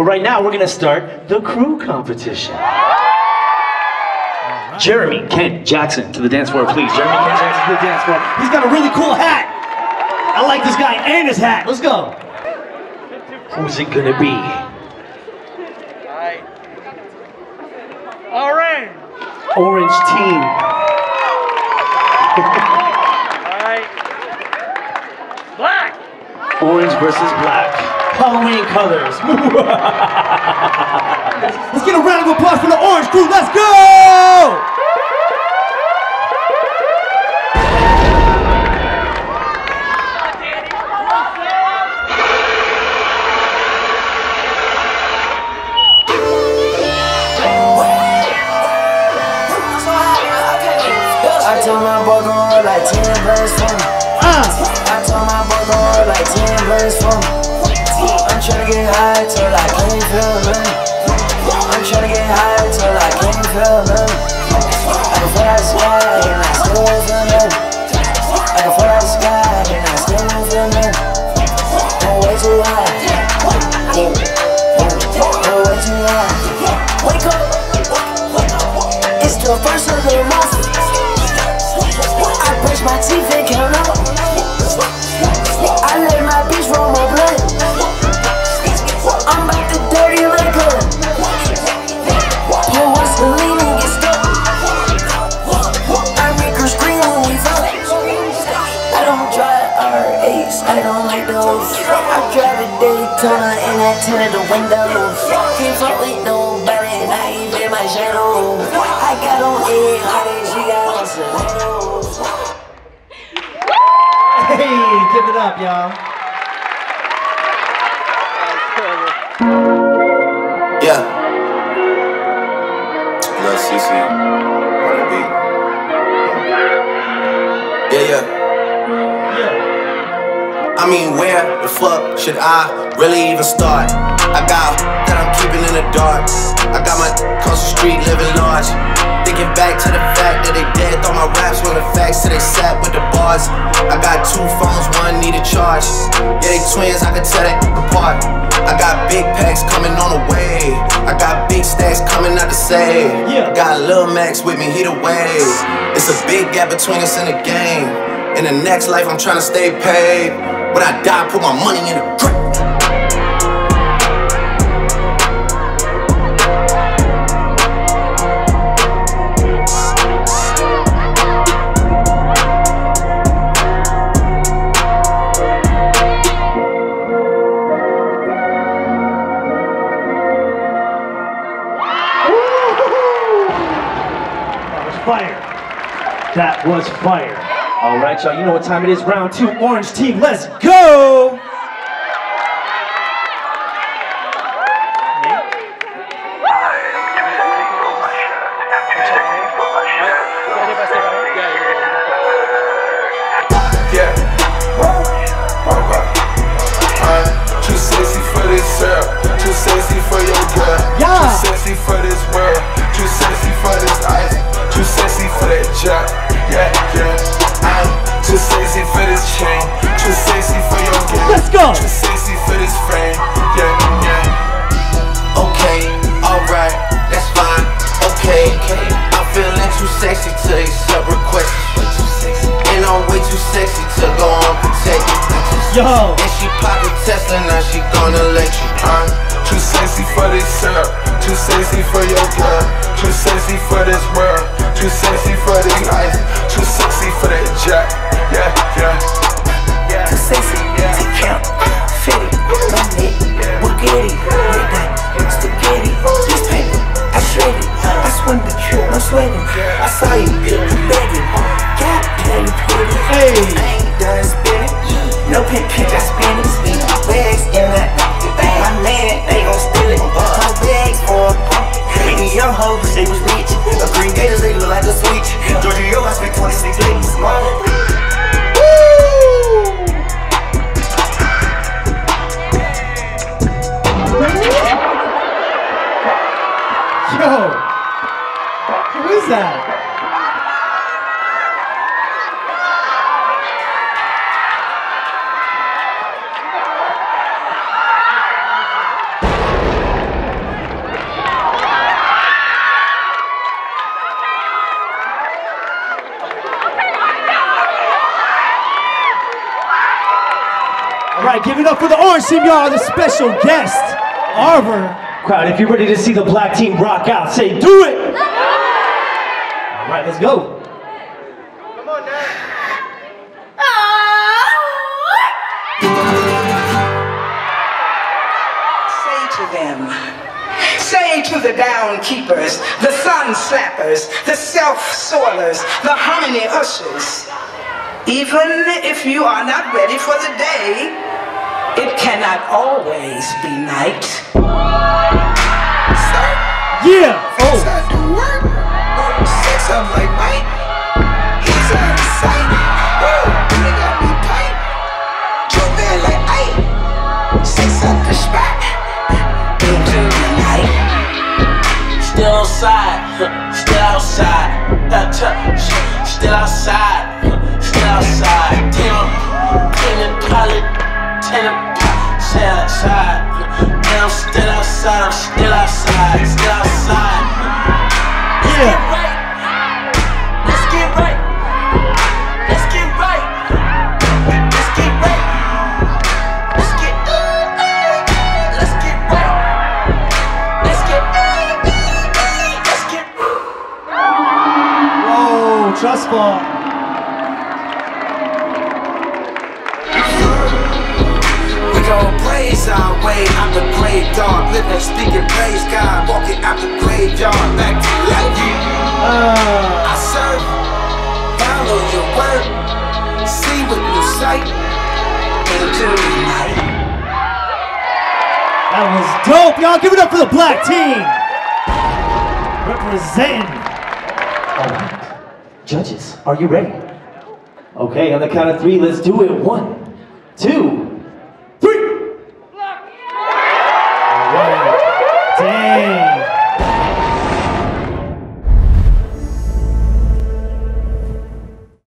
But right now, we're gonna start the crew competition. Jeremy Kent Jackson to the dance floor, please. Jeremy Kent Jackson to the dance floor. He's got a really cool hat. I like this guy and his hat. Let's go. Who's it gonna be? Orange. Orange team. Alright. Black. Orange versus black. Halloween colors. Let's get a round of applause for the orange crew. Let's go! I told my boy gon' roll like 10 verse for me. Uh. I told my boy gon' roll like 10 verse for me. I'm tryna get high till I can't feel nothing. I'm tryna get high till I can't feel nothing. R8s, I don't like those. I drive a Daytona and I tinted the windows. Can't fuck with nobody, not even my shadow. I got on egg, honey, she got on stilettos. Hey, give it up, y'all. Yeah. Lil CC mean, where the fuck should I really even start? I got that I'm keeping in the dark. I got my across the street living large. Thinking back to the fact that they dead. Thought my raps were the facts, so they sat with the bars. I got two phones, one needed charge. Yeah, they twins, I could tell they apart. I got big packs coming on the way. I got big stacks coming out to save. Yeah. Got Lil Max with me, he the wave. It's a big gap between us in the game. In the next life, I'm trying to stay paid. When I die, put my money in the grave. That was fire. That was fire. All right, y'all. You know what time it is. Round two. Orange team. Let's go. Yeah. Alright. I'm too sexy for this girl. Too sexy for your girl. Yeah. Too sexy for this And she pocket Tesla, now she gonna let you. I'm too sexy for this sir, Too sexy for your girl. Too sexy for this world. Too sexy Who is that? All right, give it up for the orange team, y'all. The special guest, Arver. Crowd, if you're ready to see the black team rock out, say do it. All right, let's go. Come on. Say to them, say to the down keepers, the sun slappers, the self soilers, the harmony ushers, even if you are not ready for the day, it cannot always be night. Yeah. Oh. Six up like Mike. He's out of sight. Whoa, they got me pipe. Drove in like Ike. Six up the spot. Into the night. Still outside, still outside, still outside, tenant pilot, stay outside. And I'm still outside, I'm still outside, still outside. Yeah. Gon' blaze our way out the grave dog. Living, speaking, praise God. Walking out the graveyard back to life. Uh, I serve, follow your word, see with new sight into the night. that was dope, y'all. Give it up for the black team. Representing. All right. Judges, are you ready? Okay, on the count of three, let's do it. One, two,